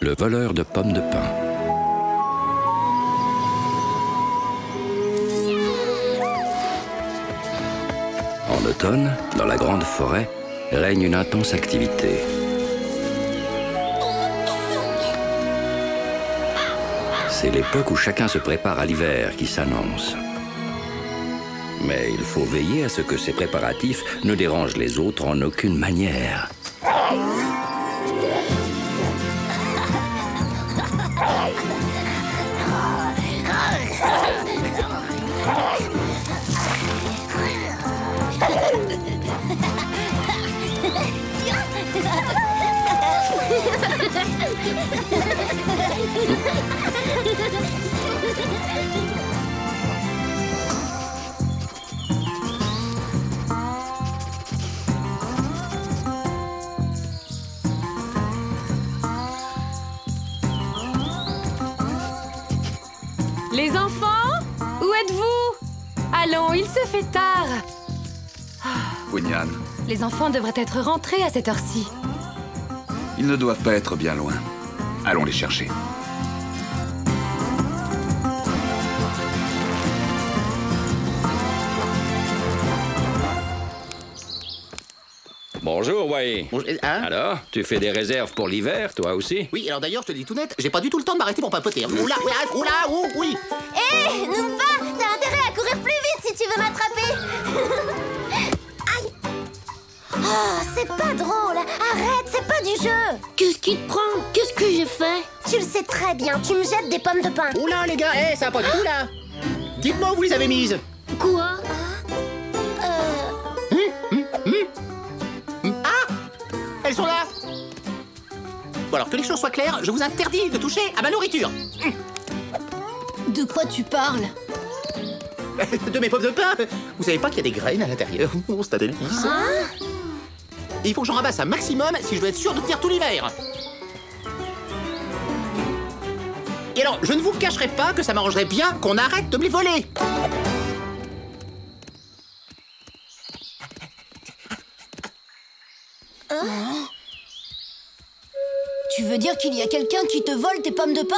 le voleur de pommes de pin. En automne, dans la grande forêt, règne une intense activité. C'est l'époque où chacun se prépare à l'hiver qui s'annonce. Mais il faut veiller à ce que ces préparatifs ne dérangent les autres en aucune manière. Les enfants devraient être rentrés à cette heure-ci. ils ne doivent pas être bien loin. Allons les chercher. Bonjour, Wai. Bon, hein? Alors, tu fais des réserves pour l'hiver, toi aussi? Oui, alors d'ailleurs, je te dis tout net, j'ai pas du tout le temps de m'arrêter pour papoter. hein. Oula, oula, oula, oui. Hé, Noomba, t'as intérêt à courir plus vite si tu veux m'attraper Oh, c'est pas drôle Arrête, c'est pas du jeu Qu'est-ce qui te prend? Qu'est-ce que j'ai fait? Tu le sais très bien, tu me jettes des pommes de pain Oula, les gars, hé, ça va pas du tout là. Dites-moi où vous les avez mises. Quoi? Elles sont là. Bon, alors que les choses soient claires, je vous interdis de toucher à ma nourriture. De quoi tu parles? De mes pommes de pain. Vous savez pas qu'il y a des graines à l'intérieur? Oh, c'est un délice. Et il faut que j'en ramasse un maximum si je veux être sûr de tenir tout l'hiver. Et alors, je ne vous cacherai pas que ça m'arrangerait bien qu'on arrête de me les voler. Tu veux dire qu'il y a quelqu'un qui te vole tes pommes de pain?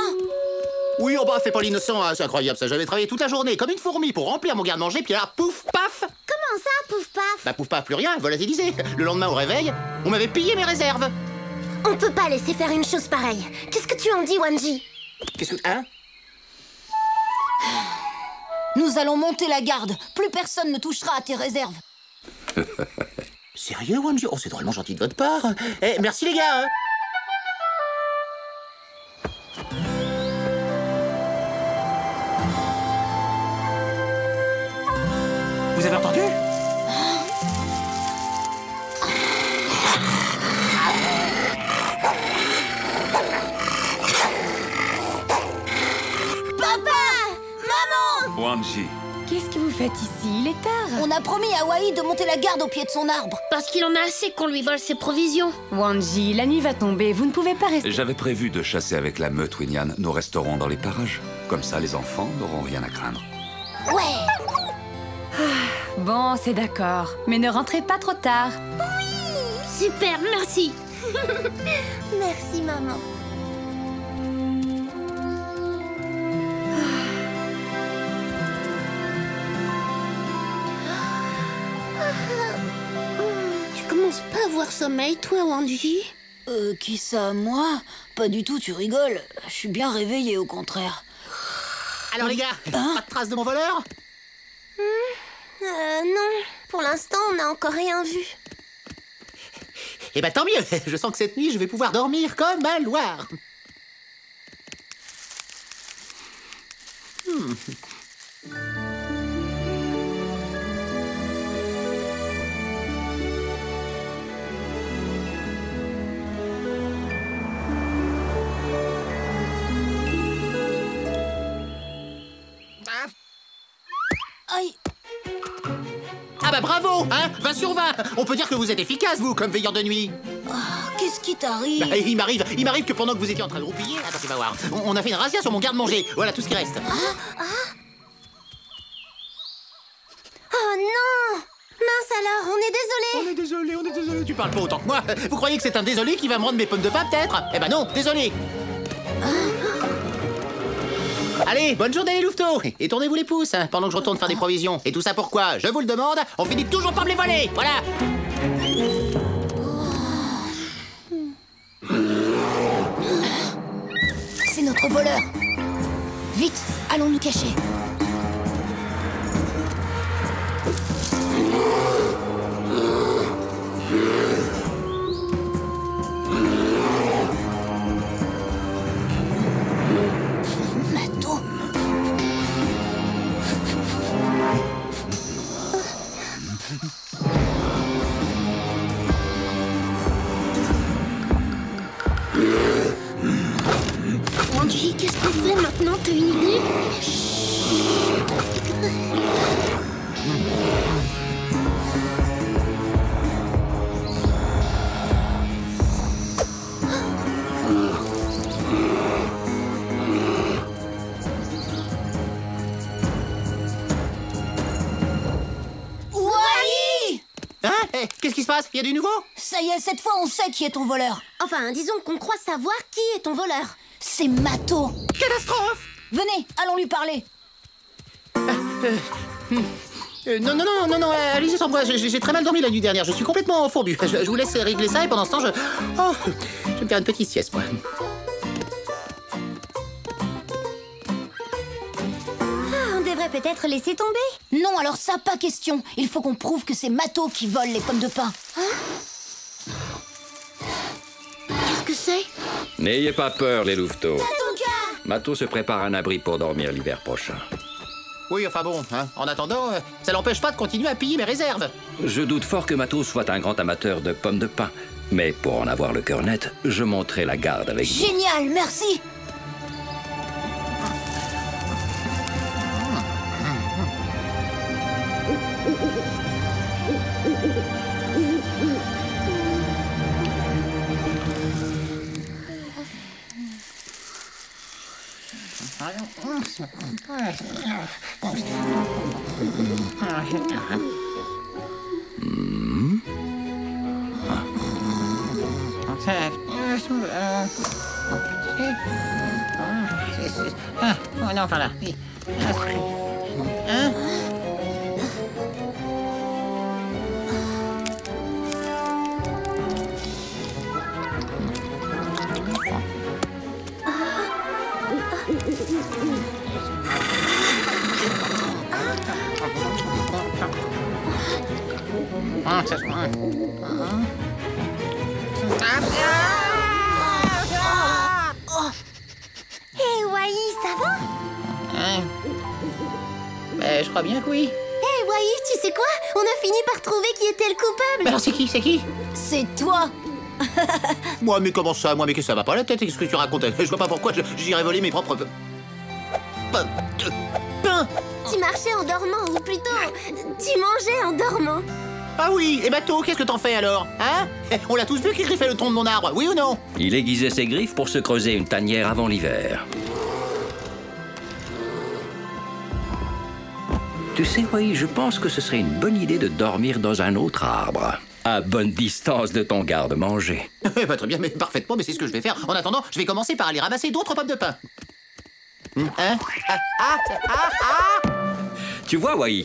Oui, oh bah, fais pas l'innocent, hein, c'est incroyable ça. J'avais travaillé toute la journée comme une fourmi pour remplir mon garde-manger, puis là, pouf, paf Comment ça, pouf paf Bah, pouf, paf, plus rien, volatilisé. Le lendemain au réveil, on m'avait pillé mes réserves. On peut pas laisser faire une chose pareille. Qu'est-ce que tu en dis, Wanji Qu'est-ce que. Hein Nous allons monter la garde. Plus personne ne touchera à tes réserves. Sérieux, Wanji Oh, c'est drôlement gentil de votre part. Eh, merci les gars. hein. Vous avez entendu Papa Maman Wanji, Qu'est-ce que vous faites ici? Il est tard. On a promis à Wai de monter la garde au pied de son arbre. Parce qu'il en a assez qu'on lui vole ses provisions. Wanji, la nuit va tomber. Vous ne pouvez pas rester. j'avais prévu de chasser avec la meute Wignan. Nous resterons dans les parages. Comme ça, les enfants n'auront rien à craindre. Ouais Bon, c'est d'accord. Mais ne rentrez pas trop tard. Super, merci. Merci, maman. Tu commences pas à avoir sommeil, toi, Wanji Euh, qui ça, moi? Pas du tout, tu rigoles. Je suis bien réveillée, au contraire. Alors les gars, pas de trace de mon voleur? Euh, non. Pour l'instant, on n'a encore rien vu. Eh ben tant mieux, je sens que cette nuit, je vais pouvoir dormir comme un loir. Aïe Ah bah bravo, hein 20 sur 20 On peut dire que vous êtes efficace, vous, comme veilleur de nuit. Qu'est-ce qui t'arrive Bah, il m'arrive, il m'arrive que pendant que vous étiez en train de roupiller, attends, tu vas voir, on, on a fait une razzia sur mon garde-manger. Voilà tout ce qui reste. Oh non Mince alors, on est désolé On est désolé, on est désolé. Tu parles pas autant que moi. Vous croyez que c'est un désolé qui va me rendre mes pommes de pain, peut-être? Eh ben non, désolé. Allez, bonne journée les louveteaux Et tournez-vous les pouces hein, pendant que je retourne faire des provisions. Et tout ça pourquoi Je vous le demande, on finit toujours par me les voler Voilà C'est notre voleur. Vite, allons nous cacher. T'as une idée Wally Hein Eh, Qu'est-ce qui se passe? Il y a du nouveau? Ça y est, cette fois on sait qui est ton voleur. Enfin, disons qu'on croit savoir qui est ton voleur. C'est Mato. Catastrophe Venez, allons lui parler. Euh, non, non, non, non, non, euh, allez-y sans moi, j'ai très mal dormi la nuit dernière, je suis complètement fourbu. Je, je vous laisse régler ça et pendant ce temps, je... Oh, je vais me faire une petite sieste, moi. Ah, on devrait peut-être laisser tomber. Non, alors ça, pas question. Il faut qu'on prouve que c'est Mato qui vole les pommes de pin. Qu'est-ce que c'est N'ayez pas peur, les louveteaux. Mato se prépare un abri pour dormir l'hiver prochain. Oui, enfin bon, hein, en attendant, euh, ça l'empêche pas de continuer à piller mes réserves. Je doute fort que Mato soit un grand amateur de pommes de pin. Mais pour en avoir le cœur net, je monterai la garde avec vous. Génial, merci. Oh non, par là. Moi, mais comment ça Moi, mais que ça va pas la tête Qu'est-ce que tu racontes Je vois pas pourquoi j'irais voler mes propres... Pain. Tu marchais en dormant, ou plutôt, tu mangeais en dormant. Ah oui, et Bateau, qu'est-ce que t'en fais alors Hein? On l'a tous vu qu'il griffait le tronc de mon arbre, oui ou non? Il aiguisait ses griffes pour se creuser une tanière avant l'hiver. Tu sais, oui, je pense que ce serait une bonne idée de dormir dans un autre arbre, à bonne distance de ton garde-manger. Eh ben, Très bien, mais parfaitement, mais c'est ce que je vais faire. En attendant, je vais commencer par aller ramasser d'autres pommes de pain. Hum, Hein? Ah, ah, ah, ah Tu vois, Wai,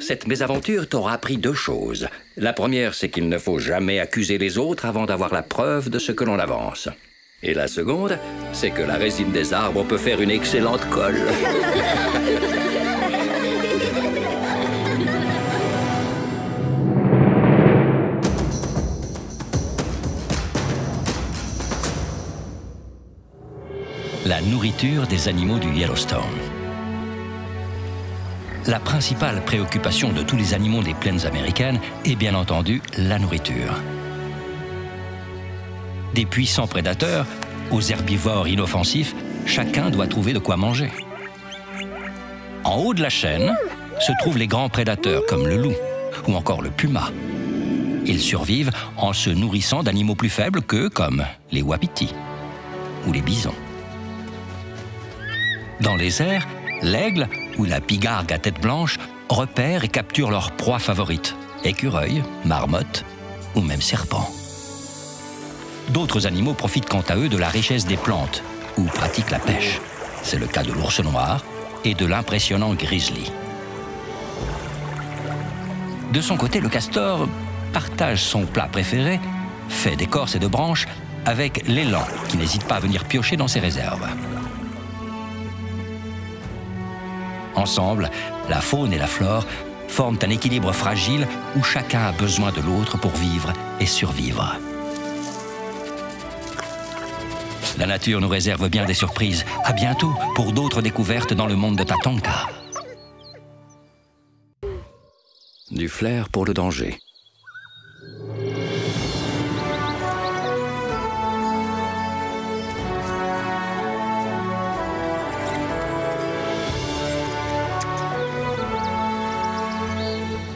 cette mésaventure t'aura appris deux choses. La première, c'est qu'il ne faut jamais accuser les autres avant d'avoir la preuve de ce que l'on avance. Et la seconde, c'est que la résine des arbres peut faire une excellente colle. La nourriture des animaux du Yellowstone. La principale préoccupation de tous les animaux des plaines américaines est bien entendu la nourriture. Des puissants prédateurs aux herbivores inoffensifs, chacun doit trouver de quoi manger. En haut de la chaîne se trouvent les grands prédateurs comme le loup ou encore le puma. Ils survivent en se nourrissant d'animaux plus faibles qu'eux comme les wapitis ou les bisons. Dans les airs, l'aigle ou la pigargue à tête blanche repèrent et capturent leur proie favorite, écureuils, marmottes ou même serpents. D'autres animaux profitent quant à eux de la richesse des plantes ou pratiquent la pêche. C'est le cas de l'ours noir et de l'impressionnant grizzly. De son côté, le castor partage son plat préféré, fait d'écorce et de branches, avec l'élan qui n'hésite pas à venir piocher dans ses réserves. Ensemble, la faune et la flore forment un équilibre fragile où chacun a besoin de l'autre pour vivre et survivre. La nature nous réserve bien des surprises. À bientôt pour d'autres découvertes dans le monde de Tatanka. Du flair pour le danger.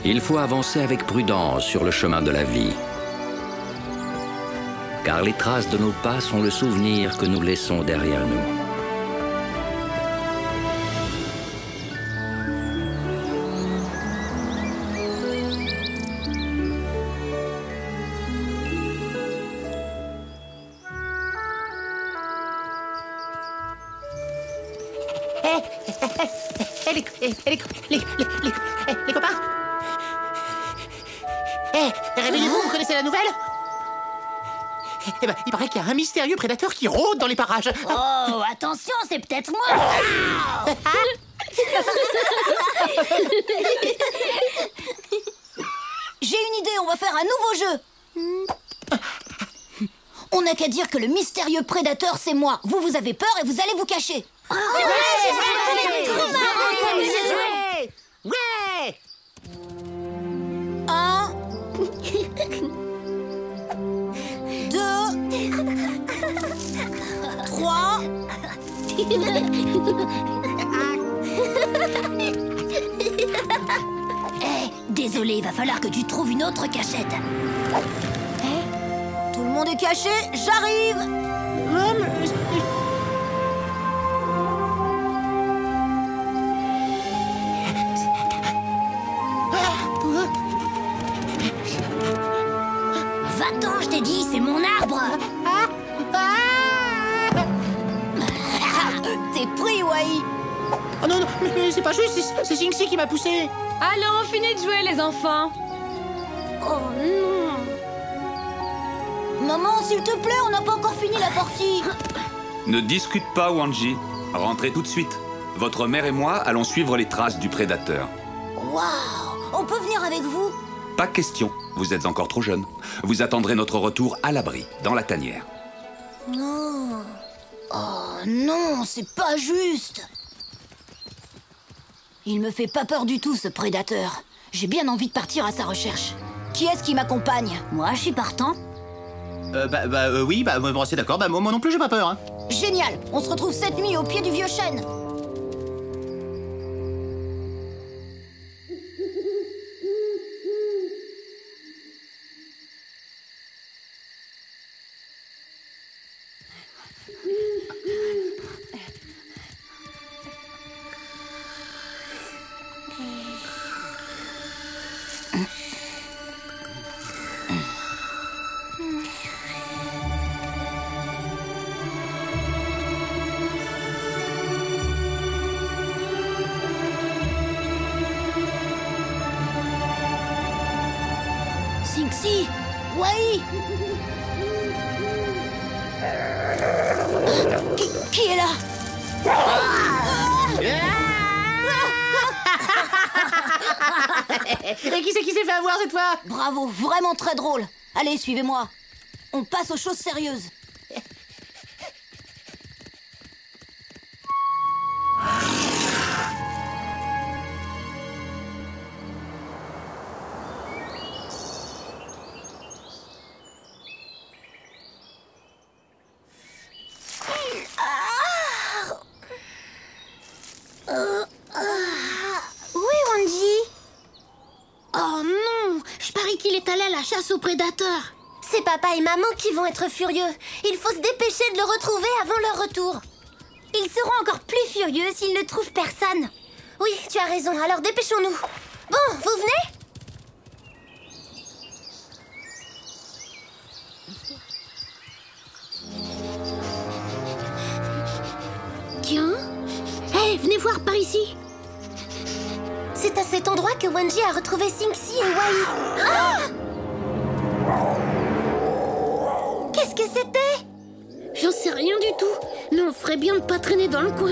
Il faut avancer avec prudence sur le chemin de la vie. Car les traces de nos pas sont le souvenir que nous laissons derrière nous. Mystérieux prédateur qui rôde dans les parages. Oh, attention, c'est peut-être moi J'ai une idée, on va faire un nouveau jeu On n'a qu'à dire que le mystérieux prédateur, c'est moi. Vous, vous avez peur et vous allez vous cacher. Ouais, ouais Un. Eh, désolé, il va falloir que tu trouves une autre cachette. Eh, Tout le monde est caché, j'arrive juste, c'est- c'est Jinxie qui m'a poussé. Allons, finis de jouer, les enfants. Oh non Maman, s'il te plaît, on n'a pas encore fini la partie Ne discute pas, Wanji. Rentrez tout de suite. Votre mère et moi allons suivre les traces du prédateur. Waouh On peut venir avec vous Pas question, vous êtes encore trop jeune. Vous attendrez notre retour à l'abri, dans la tanière. Non Oh non, c'est pas juste Il me fait pas peur du tout, ce prédateur. J'ai bien envie de partir à sa recherche. Qui est-ce qui m'accompagne Moi, je suis partant. Euh, bah, bah euh, oui, bah, bon, c'est d'accord, bah, moi moi non plus, j'ai pas peur. Hein. Génial On se retrouve cette nuit au pied du vieux chêne Et qui c'est qui s'est fait avoir cette fois? Bravo, vraiment très drôle. Allez, suivez-moi. On passe aux choses sérieuses chasse aux. C'est papa et maman qui vont être furieux. Il faut se dépêcher de le retrouver avant leur retour. Ils seront encore plus furieux s'ils ne trouvent personne. Oui, tu as raison, alors dépêchons-nous. Bon, vous venez? Tiens, Venez voir par ici. C'est à cet endroit que Wanji a retrouvé Sinxi et Wai. Ah c'était J'en sais rien du tout. Mais on ferait bien de pas traîner dans le coin.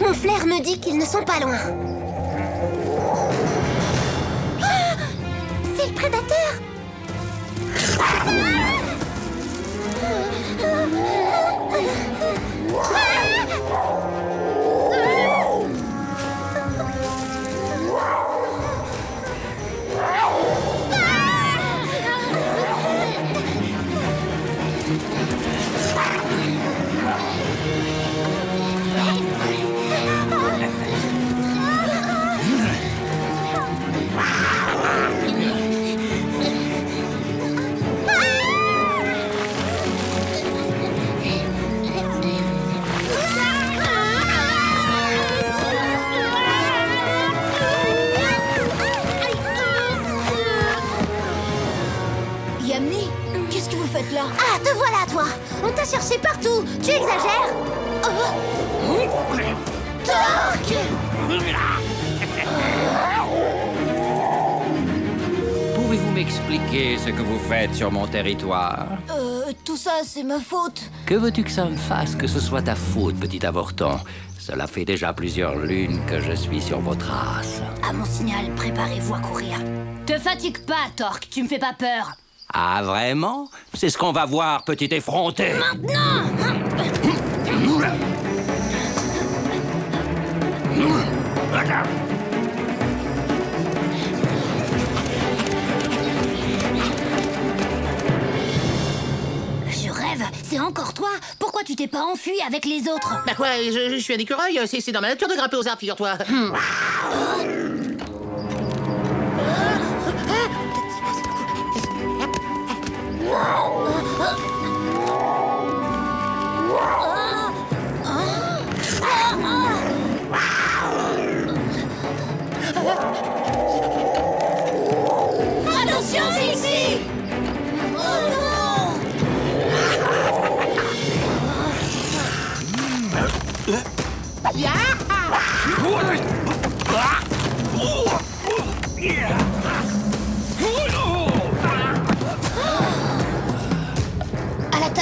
Mon flair me dit qu'ils ne sont pas loin. Cherché partout Tu exagères Oh. Torque Pouvez-vous m'expliquer ce que vous faites sur mon territoire? Euh, tout ça, c'est ma faute. Que veux-tu que ça me fasse que ce soit ta faute, petit avorton? Cela fait déjà plusieurs lunes que je suis sur vos traces. À mon signal, préparez-vous à courir. Te fatigue pas, Torque, tu me fais pas peur. Ah, vraiment? C'est ce qu'on va voir, petit effronté. Je rêve, c'est encore toi. Pourquoi tu t'es pas enfui avec les autres? Bah quoi, je, je suis un écureuil, c'est c'est dans ma nature de grimper aux arbres, figure-toi. Oh non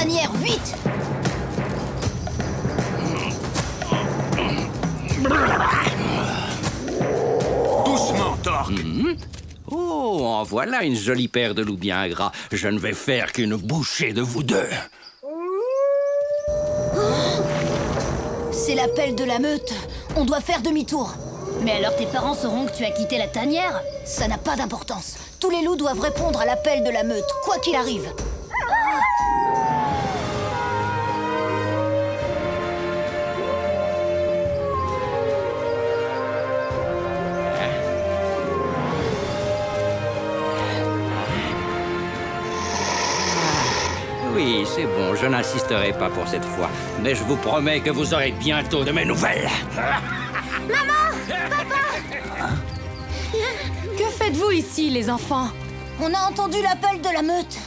Vite Doucement, Torque Oh, en voilà une jolie paire de loups bien gras. Je ne vais faire qu'une bouchée de vous deux. C'est l'appel de la meute. On doit faire demi-tour. Mais alors tes parents sauront que tu as quitté la tanière? Ça n'a pas d'importance. Tous les loups doivent répondre à l'appel de la meute, quoi qu'il arrive. Oui, c'est bon, je n'insisterai pas pour cette fois. Mais je vous promets que vous aurez bientôt de mes nouvelles. Que faites-vous ici, les enfants? On a entendu l'appel de la meute.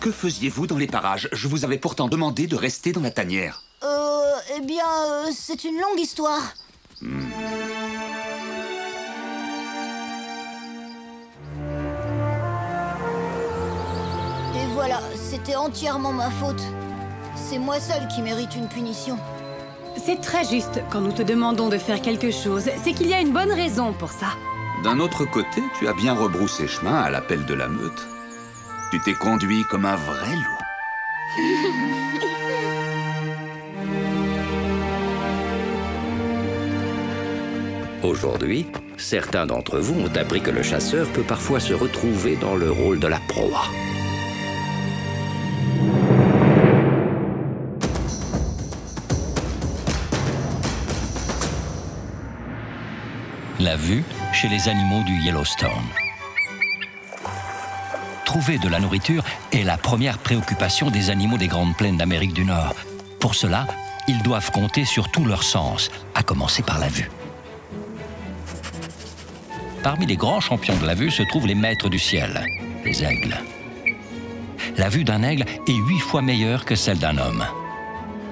Que faisiez-vous dans les parages? Je vous avais pourtant demandé de rester dans la tanière. Euh, eh bien, euh, c'est une longue histoire. C'était entièrement ma faute. C'est moi seul qui mérite une punition. C'est très juste quand nous te demandons de faire quelque chose. C'est qu'il y a une bonne raison pour ça. D'un autre côté, tu as bien rebroussé chemin à l'appel de la meute. Tu t'es conduit comme un vrai loup. Aujourd'hui, certains d'entre vous ont appris que le chasseur peut parfois se retrouver dans le rôle de la proie. Chez les animaux du Yellowstone. Trouver de la nourriture est la première préoccupation des animaux des grandes plaines d'Amérique du Nord. Pour cela, ils doivent compter sur tous leurs sens, à commencer par la vue. parmi les grands champions de la vue se trouvent les maîtres du ciel, les aigles. La vue d'un aigle est huit fois meilleure que celle d'un homme.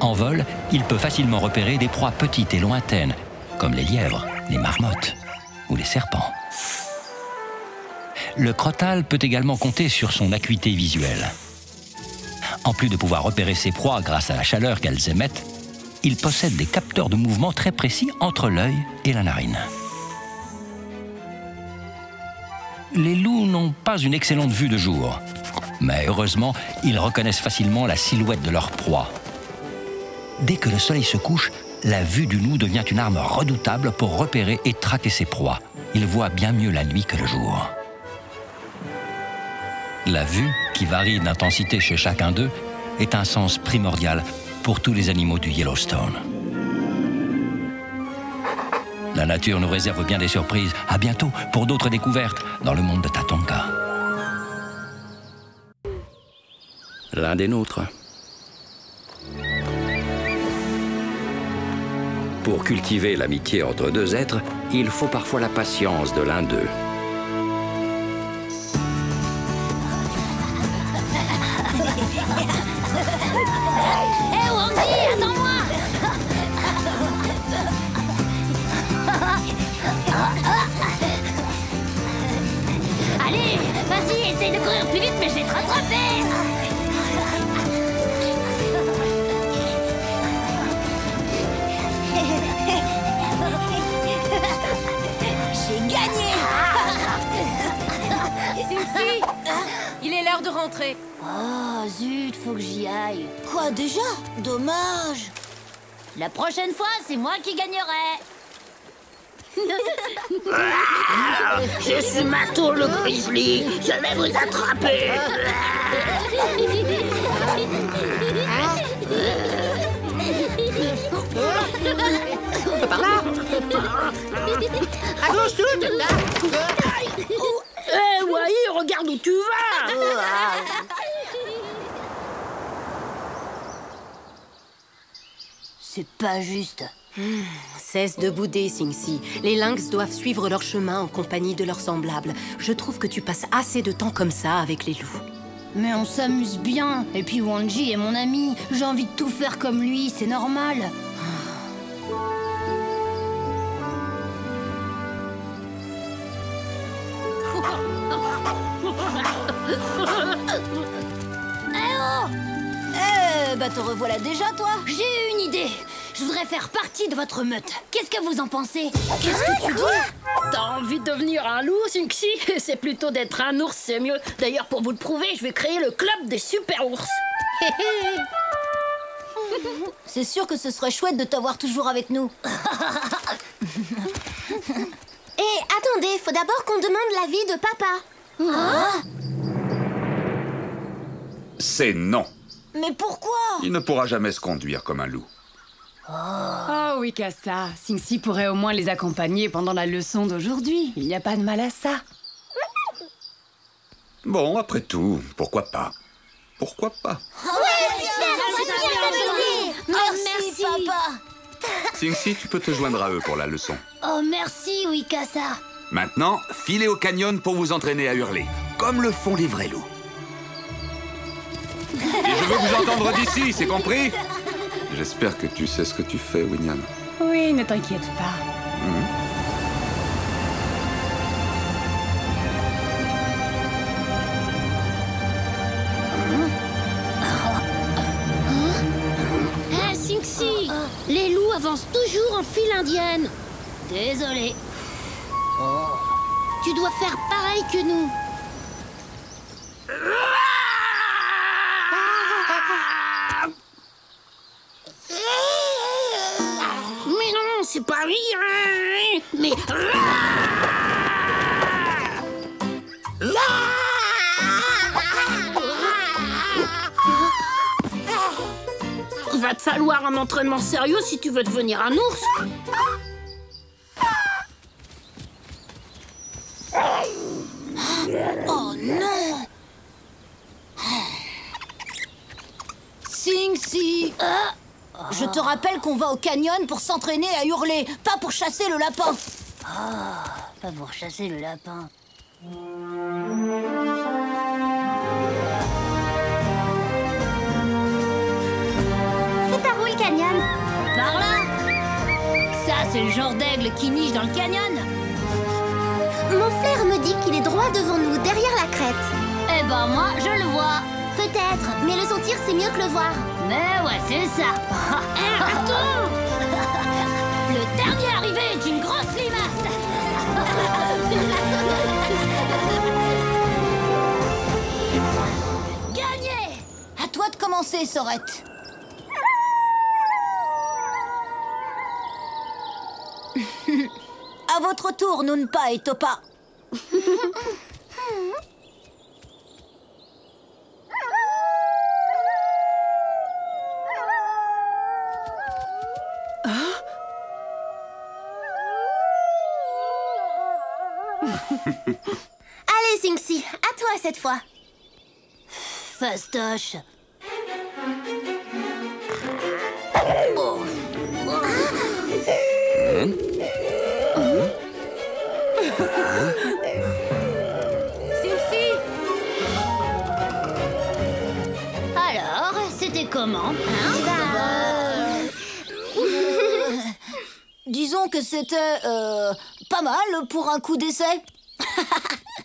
En vol, il peut facilement repérer des proies petites et lointaines, comme les lièvres, les marmottes ou les serpents. Le crotal peut également compter sur son acuité visuelle. En plus de pouvoir repérer ses proies grâce à la chaleur qu'elles émettent, il possède des capteurs de mouvement très précis entre l'œil et la narine. Les loups n'ont pas une excellente vue de jour, mais heureusement, ils reconnaissent facilement la silhouette de leur proie. Dès que le soleil se couche, la vue du loup devient une arme redoutable pour repérer et traquer ses proies. Il voit bien mieux la nuit que le jour. La vue, qui varie d'intensité chez chacun d'eux, est un sens primordial pour tous les animaux du Yellowstone. La nature nous réserve bien des surprises. À bientôt pour d'autres découvertes dans le monde de Tatonka. L'un des nôtres. Pour cultiver l'amitié entre deux êtres, il faut parfois la patience de l'un d'eux. De rentrer. Oh, zut, faut que j'y aille. Quoi déjà? Dommage La prochaine fois, c'est moi qui gagnerai. Je suis Mato le grizzly. Je vais vous attraper. À gauche, tout là. Regarde où tu vas. C'est pas juste. Cesse de bouder, Cincy. Les lynx doivent suivre leur chemin en compagnie de leurs semblables. Je trouve que tu passes assez de temps comme ça avec les loups. Mais on s'amuse bien. Et puis Wanji est mon ami. J'ai envie de tout faire comme lui, c'est normal. Bah te revoilà déjà, toi J'ai une idée. Je voudrais faire partie de votre meute. Qu'est-ce que vous en pensez Qu'est-ce que tu dis T'as envie de devenir un loup, Cinxi C'est plutôt d'être un ours, c'est mieux. D'ailleurs, pour vous le prouver, je vais créer le club des super ours. C'est sûr que ce serait chouette de t'avoir toujours avec nous. Et attendez, faut d'abord qu'on demande l'avis de papa. C'est non. Mais pourquoi? Il ne pourra jamais se conduire comme un loup. Oh oui, Cassa. Cincy pourrait au moins les accompagner pendant la leçon d'aujourd'hui. Il n'y a pas de mal à ça. Bon, après tout, pourquoi pas? Pourquoi pas? Merci, papa. Cincy, tu peux te joindre à eux pour la leçon. Oh, merci, Wikasa. Maintenant, filez au canyon pour vous entraîner à hurler, comme le font les vrais loups. Et je veux vous entendre d'ici, c'est compris J'espère que tu sais ce que tu fais, Winyan. Oui, ne t'inquiète pas. Hé, Cinxi Les loups avancent toujours en file indienne. Désolé. Tu dois faire pareil que nous. Mais. Va te falloir un entraînement sérieux si tu veux devenir un ours. Oh non Sing Si Je te rappelle qu'on va au canyon pour s'entraîner à hurler, pas pour chasser le lapin Pas pour chasser le lapin. C'est par où le canyon Par là Ça, c'est le genre d'aigle qui niche dans le canyon Mon frère me dit qu'il est droit devant nous, derrière la crête. Eh ben moi, je le vois Peut-être, mais le sentir c'est mieux que le voir. Mais ouais, c'est ça. Eh, attends Le dernier arrivé est une grosse limace. Gagné. À toi de commencer, Sorette. À votre tour, Noonpa et Topa Cette fois. Fastoche Alors, c'était comment hein? Disons que c'était euh, pas mal pour un coup d'essai.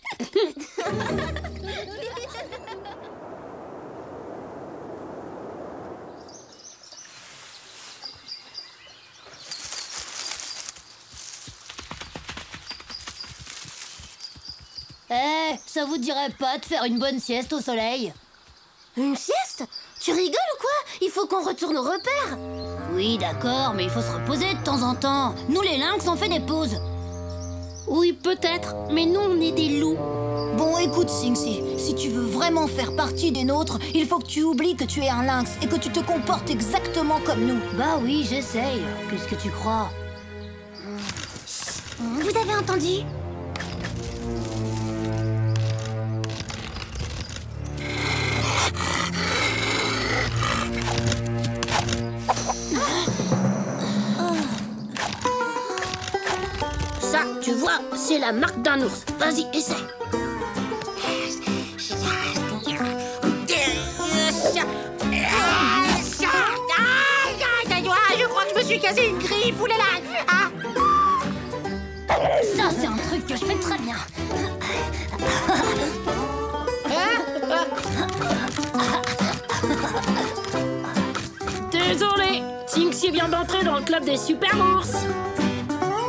Eh, ça vous dirait pas de faire une bonne sieste au soleil Une sieste Tu rigoles ou quoi Il faut qu'on retourne au repère. Oui, d'accord, mais il faut se reposer de temps en temps. Nous, les lynx, on fait des pauses. Oui, peut-être, mais nous, on est des loups. Bon, écoute, Sinxi, si tu veux vraiment faire partie des nôtres, il faut que tu oublies que tu es un lynx et que tu te comportes exactement comme nous. Bah oui, j'essaye. Qu'est-ce que tu crois? Vous avez entendu? C'est la marque d'un ours. Vas-y, essaie. Je crois que je me suis cassé une griffe, oulala ah. Ça, c'est un truc que je fais très bien. Désolé, Tinksy vient d'entrer dans le club des super ours.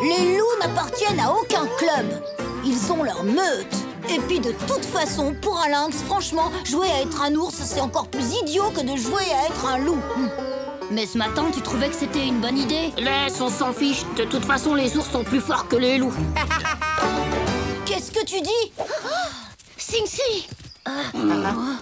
Les loups n'appartiennent à aucun club. Ils sont leur meute. Et puis de toute façon, pour un lynx, franchement, jouer à être un ours, c'est encore plus idiot que de jouer à être un loup. Mais ce matin, tu trouvais que c'était une bonne idée? Laisse, on s'en fiche. De toute façon, les ours sont plus forts que les loups. Qu'est-ce que tu dis? Sinxi Excuse-nous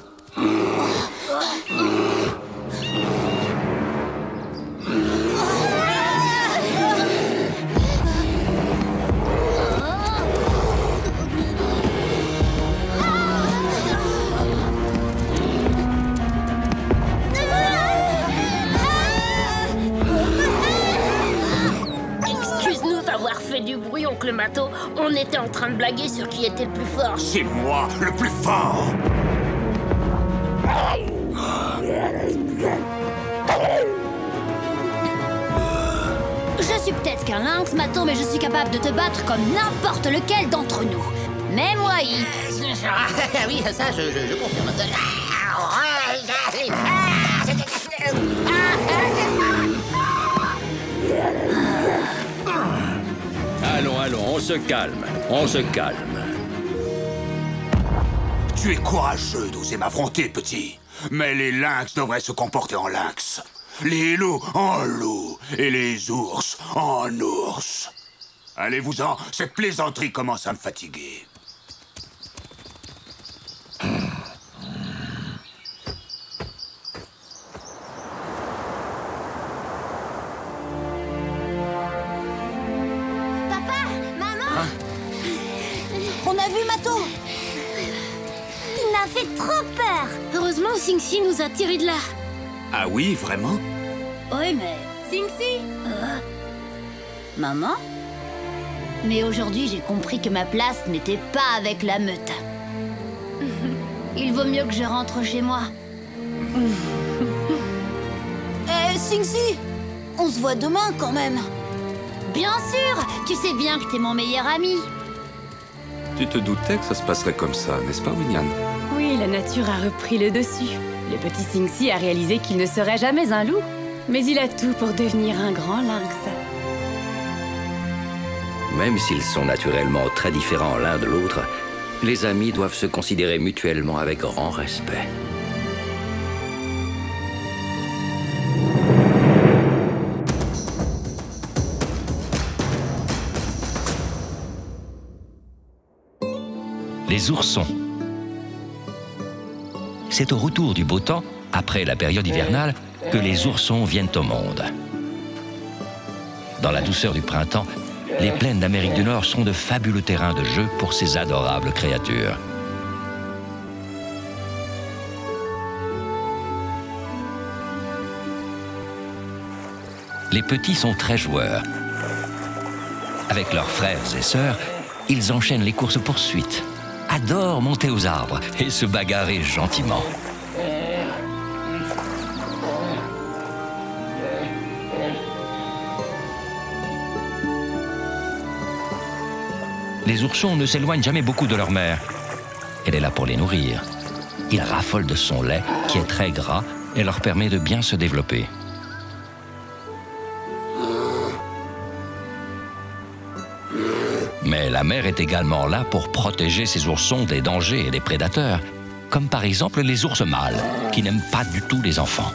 bruit, oncle Mato. On était en train de blaguer sur qui était le plus fort. C'est moi le plus fort Je suis peut-être qu'un lynx, Mato, mais je suis capable de te battre comme n'importe lequel d'entre nous. Même moi, Ah oui, ça, je, je, je confirme. Allons, on se calme, on se calme. Tu es courageux d'oser m'affronter, petit. Mais les lynx devraient se comporter en lynx. Les loups en loups. Et les ours en ours. Allez-vous-en, cette plaisanterie commence à me fatiguer. Sinxi nous a tirés de là. Ah oui, vraiment? Oui, mais... Sinxi Maman? Mais aujourd'hui, j'ai compris que ma place n'était pas avec la meute. Il vaut mieux que je rentre chez moi. Eh, Singsi On se voit demain quand même Bien sûr Tu sais bien que t'es mon meilleur ami. Tu te doutais que ça se passerait comme ça, n'est-ce pas, Winyan Oui, la nature a repris le dessus. Le petit Singsi a réalisé qu'il ne serait jamais un loup, mais il a tout pour devenir un grand lynx. Même s'ils sont naturellement très différents l'un de l'autre, les amis doivent se considérer mutuellement avec grand respect. Les oursons. C'est au retour du beau temps, après la période hivernale, que les oursons viennent au monde. Dans la douceur du printemps, les plaines d'Amérique du Nord sont de fabuleux terrains de jeu pour ces adorables créatures. Les petits sont très joueurs. Avec leurs frères et sœurs, ils enchaînent les courses-poursuites, adorent monter aux arbres et se bagarrer gentiment. Les oursons ne s'éloignent jamais beaucoup de leur mère. Elle est là pour les nourrir. Ils raffolent de son lait, qui est très gras et leur permet de bien se développer. Mais la mère est également là pour protéger ses oursons des dangers et des prédateurs, comme par exemple les ours mâles, qui n'aiment pas du tout les enfants.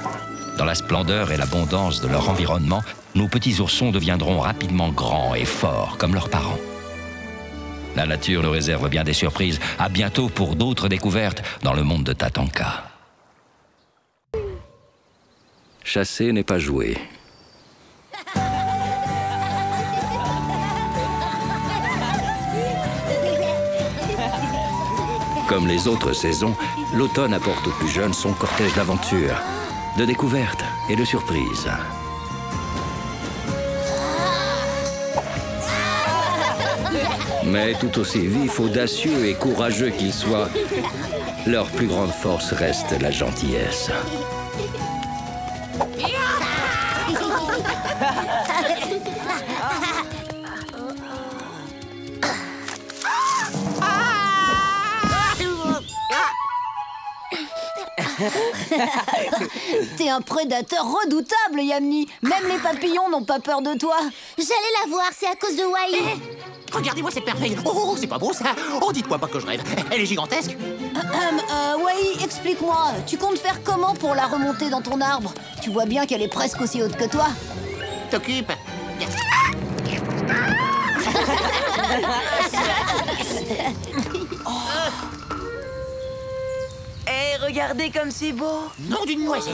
Dans la splendeur et l'abondance de leur environnement, nos petits oursons deviendront rapidement grands et forts comme leurs parents. La nature nous réserve bien des surprises. À bientôt pour d'autres découvertes dans le monde de Tatanka. Chasser n'est pas jouer. Comme les autres saisons, l'automne apporte aux plus jeunes son cortège d'aventures, de découvertes et de surprises. Mais tout aussi vifs, audacieux et courageux qu'ils soient, leur plus grande force reste la gentillesse. Un prédateur redoutable, Yamni. Même les papillons n'ont pas peur de toi. J'allais la voir, c'est à cause de Wai. Eh, Regardez-moi cette merveille. Oh, oh, c'est pas beau ça. Oh, dites-moi pas que je rêve. Elle est gigantesque. Euh, euh, Wai, explique-moi, tu comptes faire comment pour la remonter dans ton arbre? Tu vois bien qu'elle est presque aussi haute que toi. T'occupe regardez comme c'est beau. Nom d'une noisette.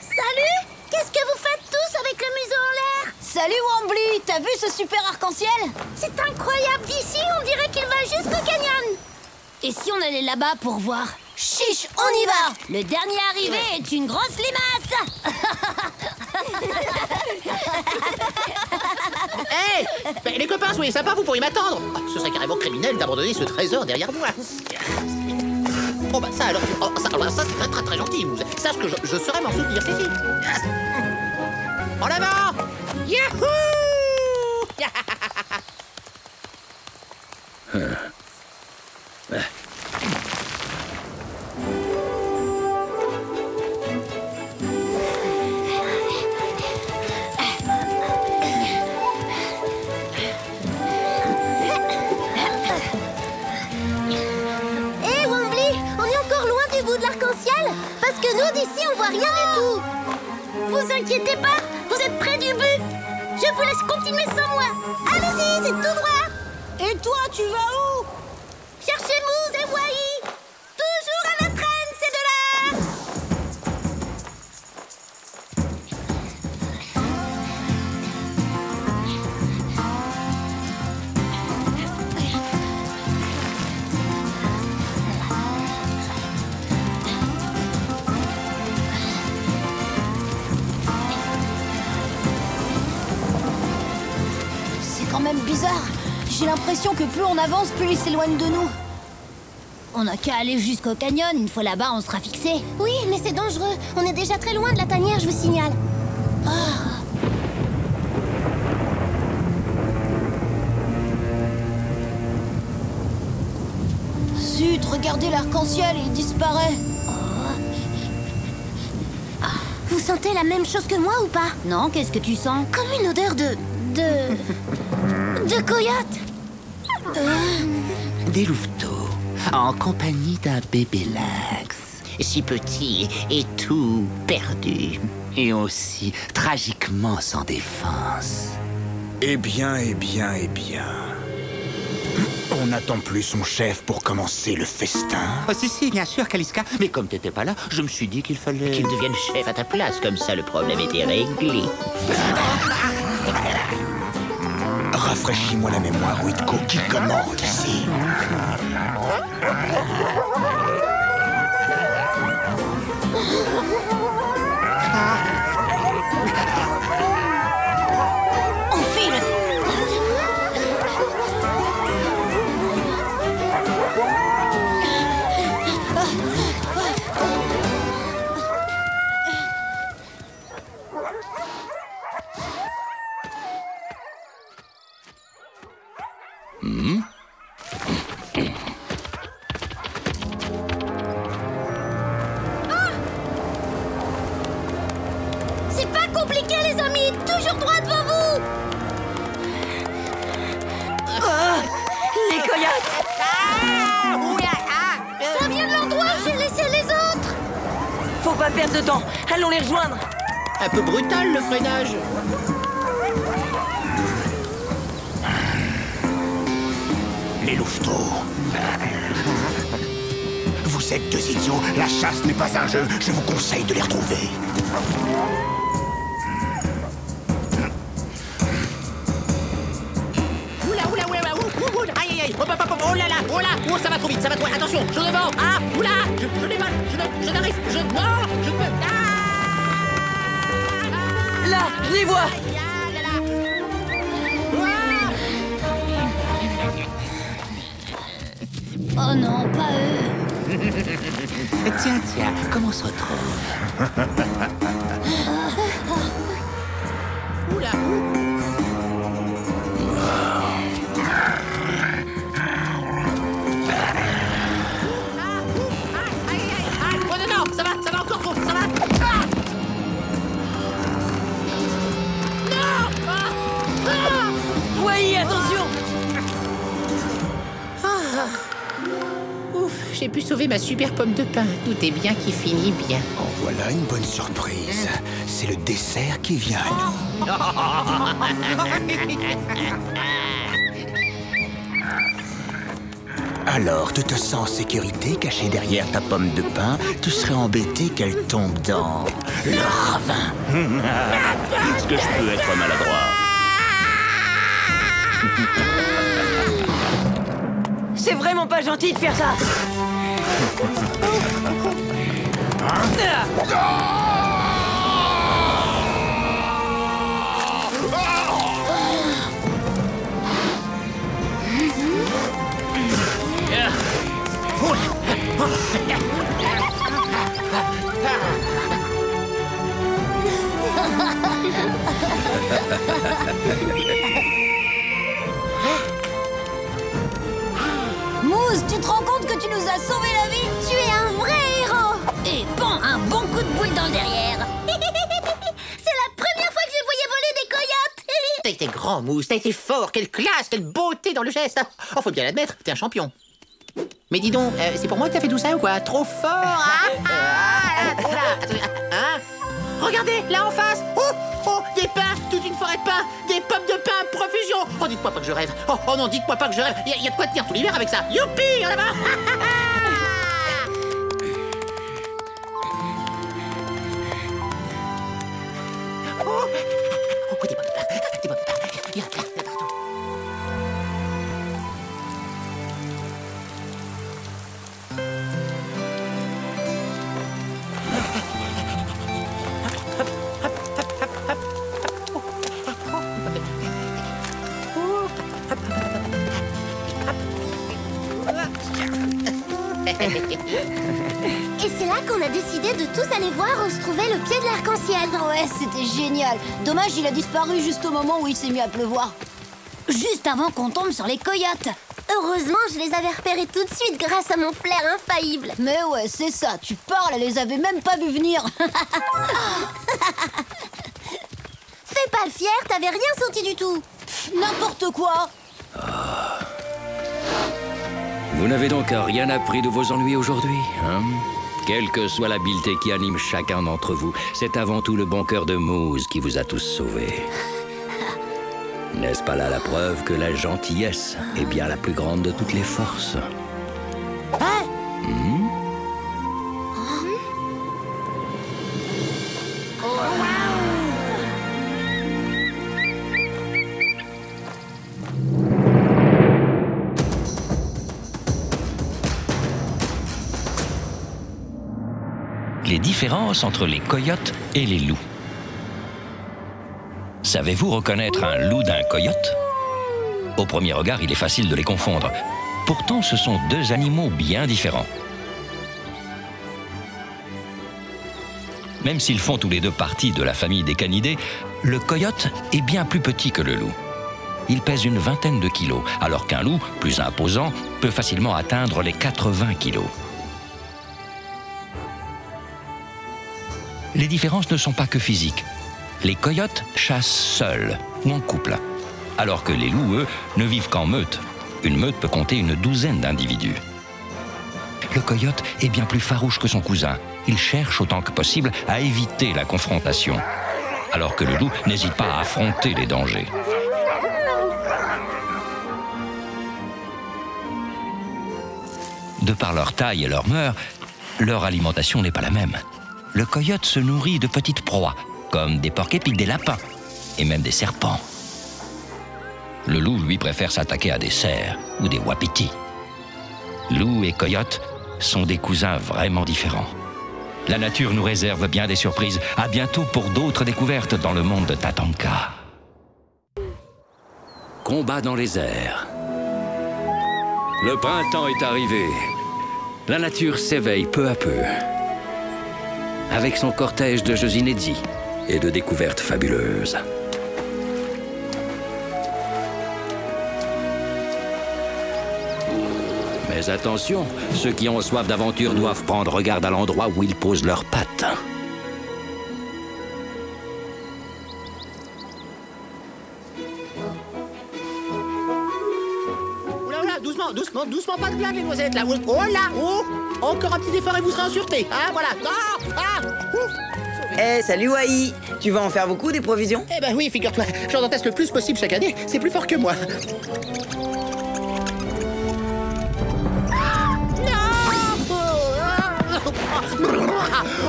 Salut Qu'est-ce que vous faites tous avec le museau en l'air? Salut Wambly, t'as vu ce super arc-en-ciel? C'est incroyable d'ici, on dirait qu'il va jusqu'au canyon. Et si on allait là-bas pour voir? Chiche, on y va. Le dernier arrivé est une grosse limace. Hé Ben, Les copains, soyez sympas, vous pourriez m'attendre. Ah, Ce serait carrément criminel d'abandonner ce trésor derrière moi. Oh bah ça alors, oh, ça, alors, ça c'est très très très gentil, vous. Sache que je, je saurais m'en souvenir, si si. En avant. Yahoo Nous, d'ici, on voit rien du tout. Vous inquiétez pas, vous êtes près du but. Je vous laisse continuer sans moi. Allez-y, c'est tout droit. Et toi, tu vas où? Cherchez Moose et Wai que plus on avance, plus il s'éloigne de nous. On n'a qu'à aller jusqu'au canyon. Une fois là-bas, on sera fixé. Oui, mais c'est dangereux. On est déjà très loin de la tanière, je vous signale. Zut, regardez l'arc-en-ciel, il disparaît. Vous sentez la même chose que moi ou pas? Non, qu'est-ce que tu sens? Comme une odeur de... de... de coyote Des louveteaux, en compagnie d'un bébé lynx. Si petit et tout perdu. Et aussi tragiquement sans défense. Eh bien, eh bien, eh bien. On n'attend plus son chef pour commencer le festin. Oh, si, si, bien sûr, Kaliska. Mais comme t'étais pas là, je me suis dit qu'il fallait... Qu'il devienne chef à ta place, comme ça le problème était réglé. Rafraîchis-moi la mémoire, Whitco, qui commande ici vite, ça va trop attention, je devant, ah, oula, je, je dévale, je, je n'arrive, je, non, je peux, ah, Là, je les vois. ah Oh non, pas eux. Tiens, tiens, comment on se retrouve? j'ai pu sauver ma super pomme de pain. Tout est bien qui finit bien. En voilà une bonne surprise. C'est le dessert qui vient à nous. Alors, tu te sens en sécurité caché derrière ta pomme de pain Tu serais embêté qu'elle tombe dans le ravin. Est-ce que je peux être maladroit C'est vraiment pas gentil de faire ça. Mousse, tu te rends compte que tu nous as sauvé la vie. Tu es un vrai héros. Et bon, un bon coup de boule dans le derrière. C'est la première fois que je voyais voler des coyotes. T'as été grand, Mousse, t'as été fort, quelle classe, quelle beauté dans le geste. Oh, faut bien l'admettre, t'es un champion. Mais dis donc, euh, c'est pour moi que t'as fait tout ça ou quoi? Trop fort hein? Ah, là, hein? Regardez, là en face des pommes de pin, profusion. Oh, dites-moi pas que je rêve. Oh, oh non, dites-moi pas que je rêve. Il y, y a de quoi tenir tout l'hiver avec ça. Youpi, en avant Oh, oh, des pommes de pin, des pommes de pin, il y a a partout. C'était génial. Dommage, il a disparu juste au moment où il s'est mis à pleuvoir. Juste avant qu'on tombe sur les coyotes. Heureusement, je les avais repérés tout de suite grâce à mon flair infaillible. Mais ouais, c'est ça, tu parles, elle les avait même pas vu venir. Fais pas le fier, t'avais rien senti du tout. N'importe quoi. Vous n'avez donc rien appris de vos ennuis aujourd'hui, hein? Quelle que soit l'habileté qui anime chacun d'entre vous, c'est avant tout le bon cœur de Mousse qui vous a tous sauvés. N'est-ce pas là la preuve que la gentillesse est bien la plus grande de toutes les forces? Entre les coyotes et les loups. Savez-vous reconnaître un loup d'un coyote? Au premier regard, il est facile de les confondre. Pourtant, ce sont deux animaux bien différents. Même s'ils font tous les deux partie de la famille des canidés, le coyote est bien plus petit que le loup. Il pèse une vingtaine de kilos, alors qu'un loup, plus imposant, peut facilement atteindre les 80 kilos. Les différences ne sont pas que physiques. Les coyotes chassent seuls ou en couple, alors que les loups, eux, ne vivent qu'en meute. Une meute peut compter une douzaine d'individus. Le coyote est bien plus farouche que son cousin. Il cherche autant que possible à éviter la confrontation, alors que le loup n'hésite pas à affronter les dangers. De par leur taille et leur mœurs, leur alimentation n'est pas la même. Le coyote se nourrit de petites proies, comme des porcs-épics, des lapins et même des serpents. Le loup, lui, préfère s'attaquer à des cerfs ou des wapitis. Loup et coyote sont des cousins vraiment différents. La nature nous réserve bien des surprises. À bientôt pour d'autres découvertes dans le monde de Tatanka. Combat dans les airs. Le printemps est arrivé. La nature s'éveille peu à peu. Avec son cortège de jeux inédits et de découvertes fabuleuses. Mais attention, ceux qui ont soif d'aventure doivent prendre garde à l'endroit où ils posent leurs pattes. Doucement, doucement, pas de blague les noisettes là. Oh là, oh Encore un petit effort et vous serez en sûreté. Ah, voilà. Ah, ah, ouf Eh, salut Wai Tu vas en faire beaucoup des provisions? Eh ben oui, figure-toi, j'en enteste le plus possible chaque année. C'est plus fort que moi.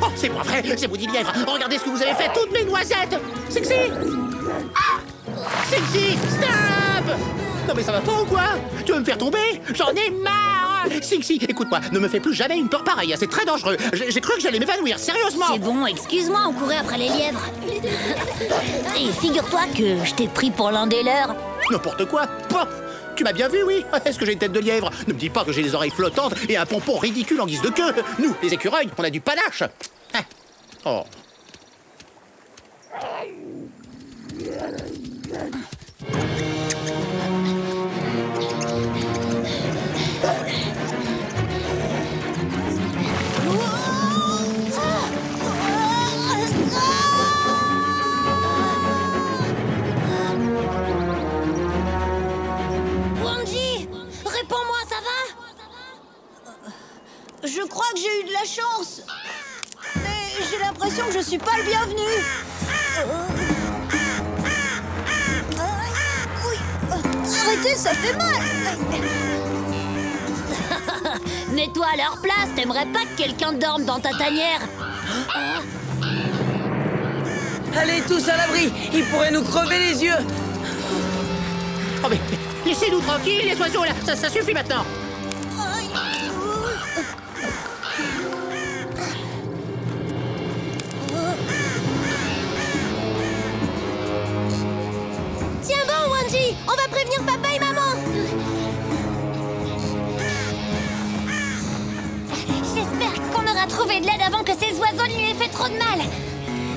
Oh, c'est pas vrai, c'est vous dit lièvre. Regardez ce que vous avez fait, toutes mes noisettes. Sexy Ah Sexy, stop Non mais ça va pas ou quoi Tu veux me faire tomber J'en ai marre Sixy, écoute-moi, ne me fais plus jamais une peur pareille, hein, c'est très dangereux. J'ai cru que j'allais m'évanouir, sérieusement C'est bon, excuse-moi, on courait après les lièvres. Et figure-toi que je t'ai pris pour l'un des leurs. N'importe quoi Pouah Tu m'as bien vu, oui Est-ce que j'ai une tête de lièvre Ne me dis pas que j'ai les oreilles flottantes et un pompon ridicule en guise de queue Nous, les écureuils, on a du panache Ah. Oh l'impression que je suis pas le bienvenu. Euh. Oui. Arrêtez, ça fait mal. Mets-toi à leur place, t'aimerais pas que quelqu'un dorme dans ta tanière Allez, tous à l'abri Ils pourraient nous crever les yeux Oh mais, mais laissez-nous tranquilles, les oiseaux, là ça, ça suffit maintenant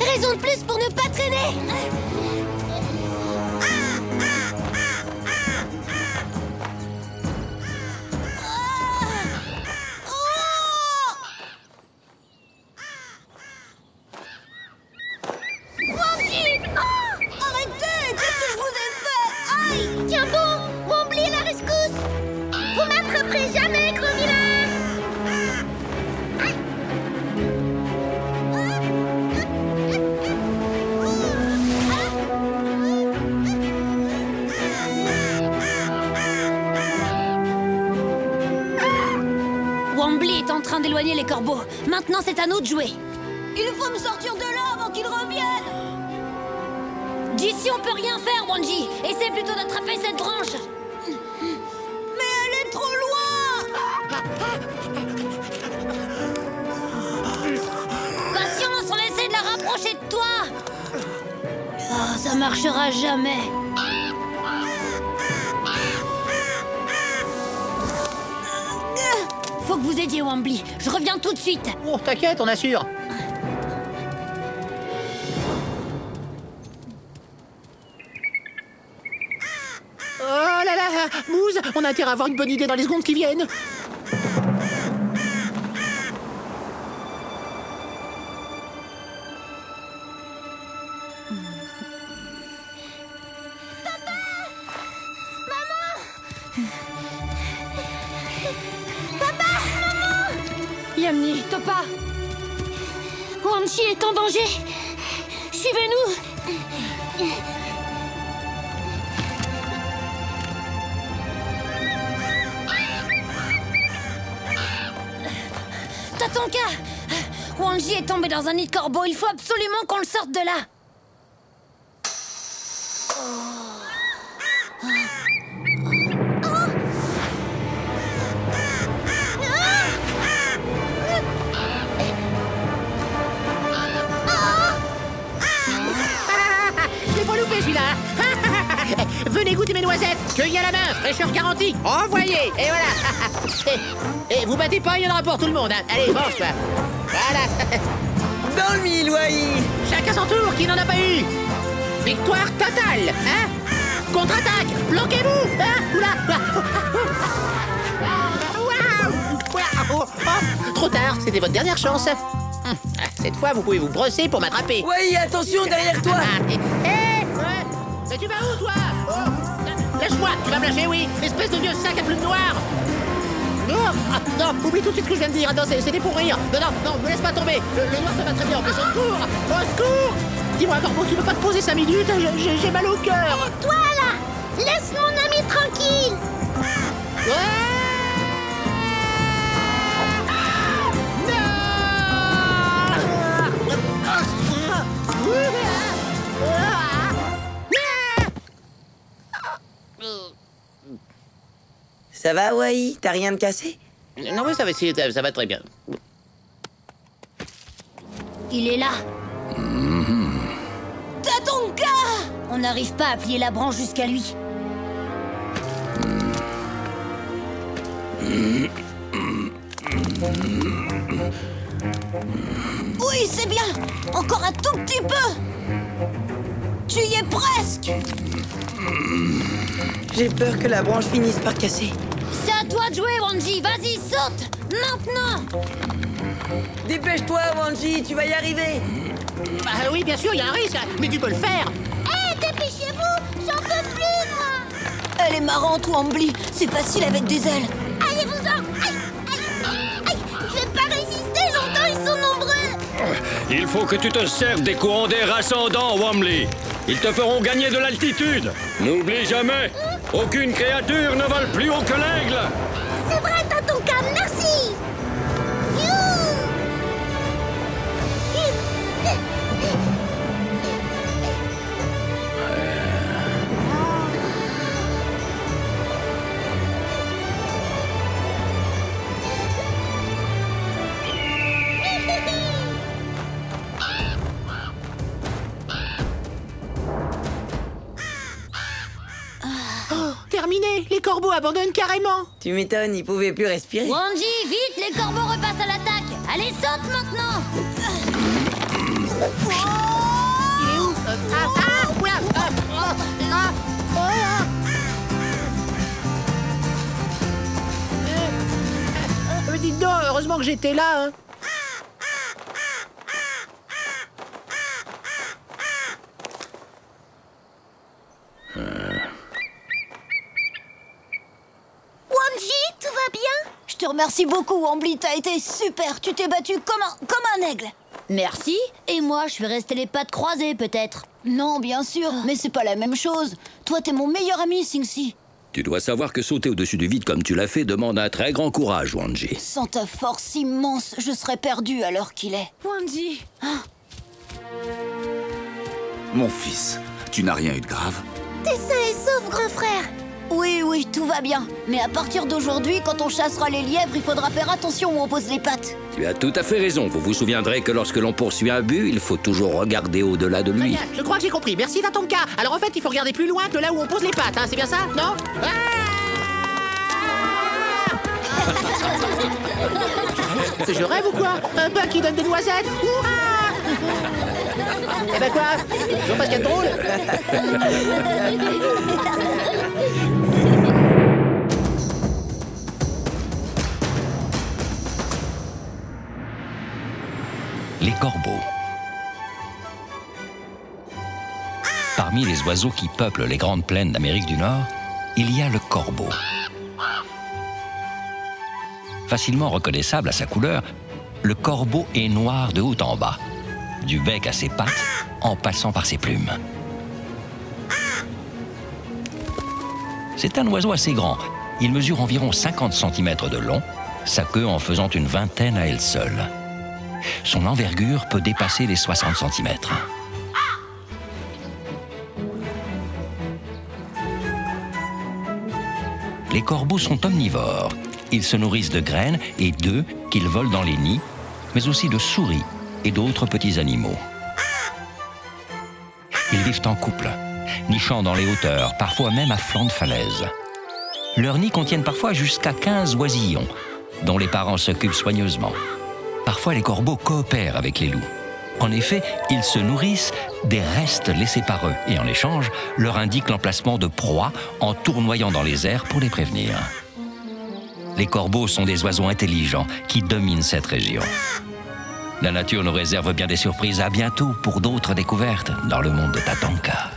Raison de plus pour ne pas traîner. Les corbeaux. Maintenant, c'est à nous de jouer. Il faut me sortir de là avant qu'il revienne D'ici, on peut rien faire, Wanji. Essaie plutôt d'attraper cette branche. Mais elle est trop loin Patience, on essaie de la rapprocher de toi. Ah, ça marchera jamais. Wambly. Je reviens tout de suite. Oh, t'inquiète, on assure. Oh là là Mouze, on a intérêt à avoir une bonne idée dans les secondes qui viennent. Dans un nid de corbeau. Il faut absolument qu'on le sorte de là. Je l'ai pas loupé celui-là Venez goûter mes noisettes Cueillis à la main, fraîcheur garantie Envoyez Et voilà Et vous battez pas, il y en aura pour tout le monde hein. Allez, mange toi Voilà Dans le mille, Chacun son tour, qui n'en a pas eu? Victoire totale Hein? Contre-attaque Bloquez-vous Hein? Oula Waouh Oh, Trop tard, c'était votre dernière chance. Hum, Cette fois, vous pouvez vous brosser pour m'attraper. Wai, attention derrière toi. Hé ouais. Mais tu vas où, toi? Oh Lâche-moi, tu vas me lâcher, oui. Espèce de vieux sac à plumes noires Non ah, Non, oublie tout de suite ce que je viens de dire, attends, c'était pour rire. Non, non, non, me laisse pas tomber. Le, le noir, ça va très bien, au secours Au secours. Dis-moi, Corbeau, tu peux pas te poser 5 minutes J'ai- mal au cœur. Toi, là? Laisse mon ami tranquille Ça va, Wai? T'as rien de cassé? Non, mais ça va, ça, ça va très bien. Il est là. Tatonka On n'arrive pas à plier la branche jusqu'à lui. Oui, c'est bien! Encore un tout petit peu Tu y es presque. J'ai peur que la branche finisse par casser. C'est à toi de jouer, Wanji. Vas-y, saute. Maintenant. Dépêche-toi, Wanji, tu vas y arriver. Bah oui, bien sûr, il y a un risque, mais tu peux le faire. Hé, dépêchez-vous. J'en peux plus, moi. Elle est marrante, Wambly C'est facile avec des ailes. Allez-vous-en Aïe Aïe Aïe Je vais pas résister. Longtemps, ils sont nombreux. Il faut que tu te serves des courants d'air ascendants, Wamley. Ils te feront gagner de l'altitude. N'oublie jamais, aucune créature ne vole plus haut que l'aigle. Corbeaux abandonnent carrément Tu m'étonnes, il pouvait plus respirer. Wanji, vite Les corbeaux repassent à l'attaque Allez, saute maintenant Il est où Euh, Ah, ah, oula Ah, ah, ah, oh. Euh, euh, dites donc, heureusement que j'étais là, hein. Wanji, tout va bien Je te remercie beaucoup, Ambly, t'as été super. Tu t'es battu comme un, comme un aigle. Merci. Et moi, je suis resté les pattes croisées, peut-être. Non, bien sûr, mais c'est pas la même chose. Toi, t'es mon meilleur ami, Singsi. Tu dois savoir que sauter au-dessus du vide comme tu l'as fait demande un très grand courage, Wanji. Sans ta force immense, je serais perdu à l'heure qu'il est. Wanji Mon fils, tu n'as rien eu de grave T'es sain et sauf, grand frère Oui, oui, tout va bien. Mais à partir d'aujourd'hui, quand on chassera les lièvres, il faudra faire attention où on pose les pattes. Tu as tout à fait raison. Vous vous souviendrez que lorsque l'on poursuit un but, il faut toujours regarder au-delà de Très lui. bien, je crois que j'ai compris. Merci Tatonka. Alors en fait, il faut regarder plus loin que là où on pose les pattes, hein, c'est bien ça Non? Ah Je rêve ou quoi? Un bug qui donne des noisettes? Ouah Eh ben quoi? Je vois pas ce qu'il y a de drôle corbeaux. Parmi les oiseaux qui peuplent les grandes plaines d'Amérique du Nord, il y a le corbeau. Facilement reconnaissable à sa couleur, le corbeau est noir de haut en bas, du bec à ses pattes, en passant par ses plumes. C'est un oiseau assez grand. Il mesure environ 50 cm de long, sa queue en faisant une vingtaine à elle seule. Son envergure peut dépasser les 60 cm. Les corbeaux sont omnivores. Ils se nourrissent de graines et d'œufs qu'ils volent dans les nids, mais aussi de souris et d'autres petits animaux. Ils vivent en couple, nichant dans les hauteurs, parfois même à flanc de falaise. Leurs nids contiennent parfois jusqu'à 15 oisillons, dont les parents s'occupent soigneusement. Parfois, les corbeaux coopèrent avec les loups. En effet, ils se nourrissent des restes laissés par eux et en échange leur indiquent l'emplacement de proies en tournoyant dans les airs pour les prévenir. Les corbeaux sont des oiseaux intelligents qui dominent cette région. La nature nous réserve bien des surprises. À bientôt pour d'autres découvertes dans le monde de Tatanka.